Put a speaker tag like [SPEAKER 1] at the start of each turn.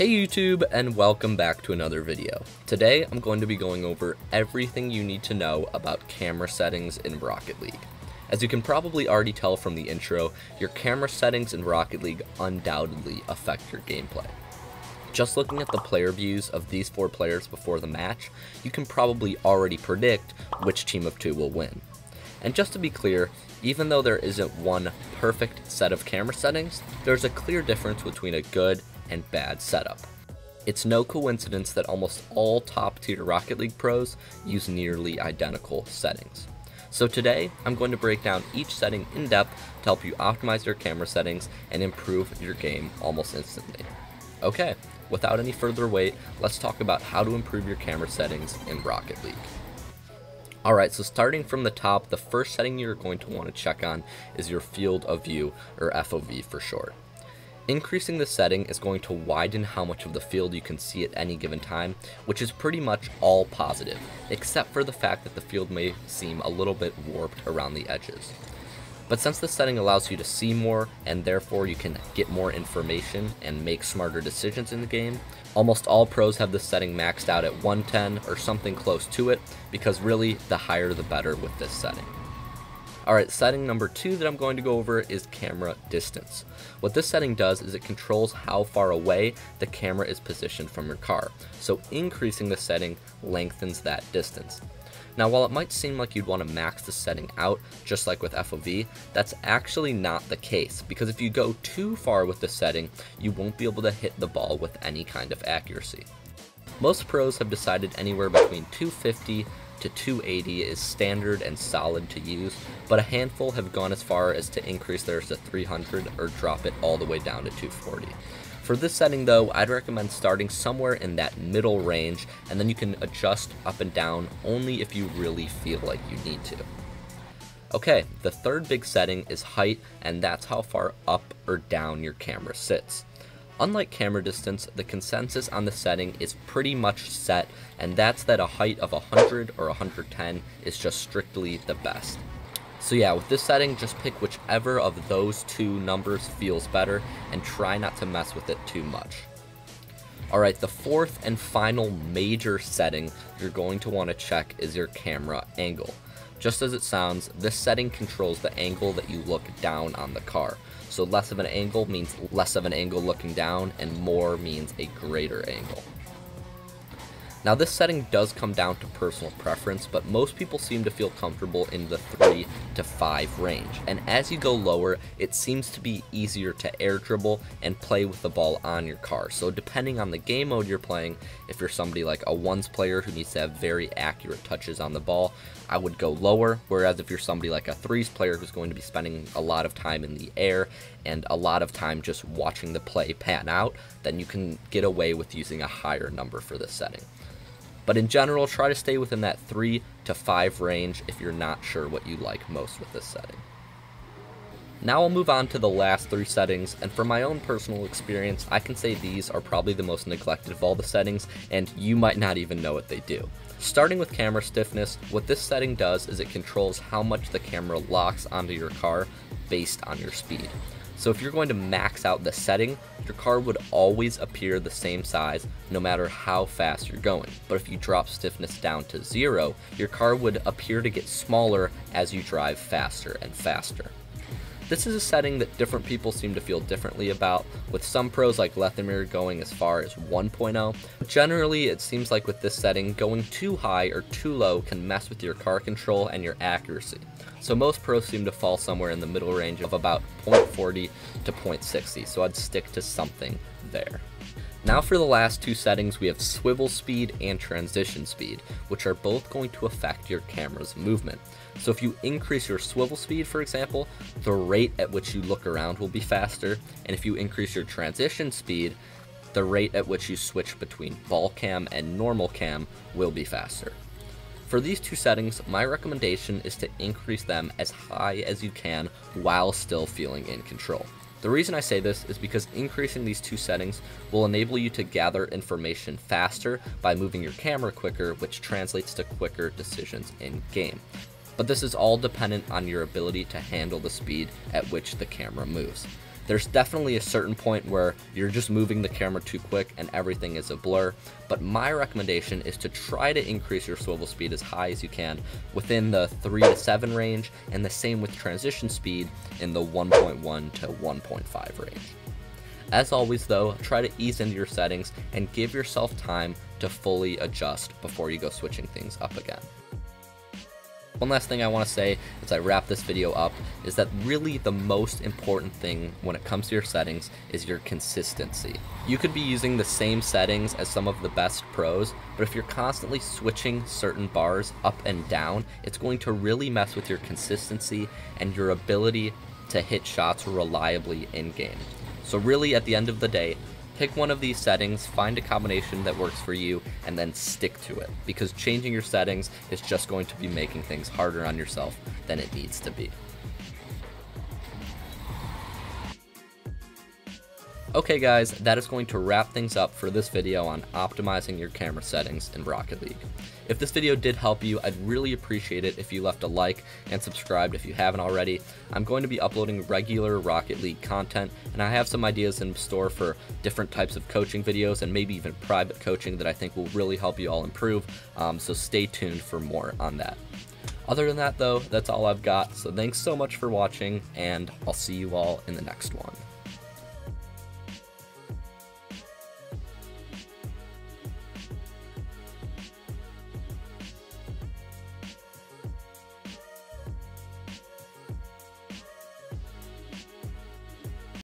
[SPEAKER 1] Hey YouTube and welcome back to another video. Today I'm going to be going over everything you need to know about camera settings in Rocket League. As you can probably already tell from the intro, your camera settings in Rocket League undoubtedly affect your gameplay. Just looking at the player views of these four players before the match, you can probably already predict which team of two will win. And just to be clear, even though there isn't one perfect set of camera settings, there's a clear difference between a good and bad setup. It's no coincidence that almost all top tier Rocket League pros use nearly identical settings. So today, I'm going to break down each setting in depth to help you optimize your camera settings and improve your game almost instantly. Okay, without any further wait, let's talk about how to improve your camera settings in Rocket League. Alright, so starting from the top, the first setting you're going to want to check on is your field of view, or FOV for short. Increasing the setting is going to widen how much of the field you can see at any given time, which is pretty much all positive, except for the fact that the field may seem a little bit warped around the edges. But since the setting allows you to see more, and therefore you can get more information and make smarter decisions in the game, almost all pros have the setting maxed out at 110 or something close to it, because really, the higher the better with this setting. Alright, setting number two that I'm going to go over is camera distance. What this setting does is it controls how far away the camera is positioned from your car, so increasing the setting lengthens that distance. Now while it might seem like you'd want to max the setting out, just like with FOV, that's actually not the case, because if you go too far with the setting, you won't be able to hit the ball with any kind of accuracy. Most pros have decided anywhere between 250 to 280 is standard and solid to use, but a handful have gone as far as to increase theirs to 300 or drop it all the way down to 240. For this setting though, I'd recommend starting somewhere in that middle range, and then you can adjust up and down only if you really feel like you need to. Okay, the third big setting is height, and that's how far up or down your camera sits. Unlike camera distance, the consensus on the setting is pretty much set, and that's that a height of 100 or 110 is just strictly the best. So yeah, with this setting, just pick whichever of those two numbers feels better, and try not to mess with it too much. Alright, the fourth and final major setting you're going to want to check is your camera angle. Just as it sounds, this setting controls the angle that you look down on the car. So less of an angle means less of an angle looking down, and more means a greater angle. Now this setting does come down to personal preference, but most people seem to feel comfortable in the 3 to 5 range, and as you go lower, it seems to be easier to air dribble and play with the ball on your car. So depending on the game mode you're playing, if you're somebody like a ones player who needs to have very accurate touches on the ball, I would go lower, whereas if you're somebody like a threes player who's going to be spending a lot of time in the air and a lot of time just watching the play pan out, then you can get away with using a higher number for this setting. But in general, try to stay within that 3 to 5 range if you're not sure what you like most with this setting. Now I'll move on to the last three settings, and from my own personal experience, I can say these are probably the most neglected of all the settings, and you might not even know what they do. Starting with camera stiffness, what this setting does is it controls how much the camera locks onto your car based on your speed. So if you're going to max out the setting, your car would always appear the same size no matter how fast you're going. But if you drop stiffness down to zero, your car would appear to get smaller as you drive faster and faster. This is a setting that different people seem to feel differently about, with some pros like Lethamyr going as far as 1.0. Generally, it seems like with this setting, going too high or too low can mess with your car control and your accuracy. So most pros seem to fall somewhere in the middle range of about 0.40 to 0.60, so I'd stick to something there. Now for the last two settings, we have swivel speed and transition speed, which are both going to affect your camera's movement. So if you increase your swivel speed, for example, the rate at which you look around will be faster, and if you increase your transition speed, the rate at which you switch between ball cam and normal cam will be faster. For these two settings, my recommendation is to increase them as high as you can while still feeling in control. The reason I say this is because increasing these two settings will enable you to gather information faster by moving your camera quicker, which translates to quicker decisions in game. But this is all dependent on your ability to handle the speed at which the camera moves. There's definitely a certain point where you're just moving the camera too quick and everything is a blur, but my recommendation is to try to increase your swivel speed as high as you can within the 3 to 7 range, and the same with transition speed in the 1.1 to 1.5 range. As always though, try to ease into your settings and give yourself time to fully adjust before you go switching things up again. One last thing I want to say as I wrap this video up is that really the most important thing when it comes to your settings is your consistency. You could be using the same settings as some of the best pros, but if you're constantly switching certain bars up and down, it's going to really mess with your consistency and your ability to hit shots reliably in game. So really at the end of the day, Pick one of these settings, find a combination that works for you, and then stick to it. Because changing your settings is just going to be making things harder on yourself than it needs to be. Okay guys, that is going to wrap things up for this video on optimizing your camera settings in Rocket League. If this video did help you, I'd really appreciate it if you left a like and subscribed if you haven't already. I'm going to be uploading regular Rocket League content, and I have some ideas in store for different types of coaching videos and maybe even private coaching that I think will really help you all improve, um, so stay tuned for more on that. Other than that though, that's all I've got, so thanks so much for watching, and I'll see you all in the next one.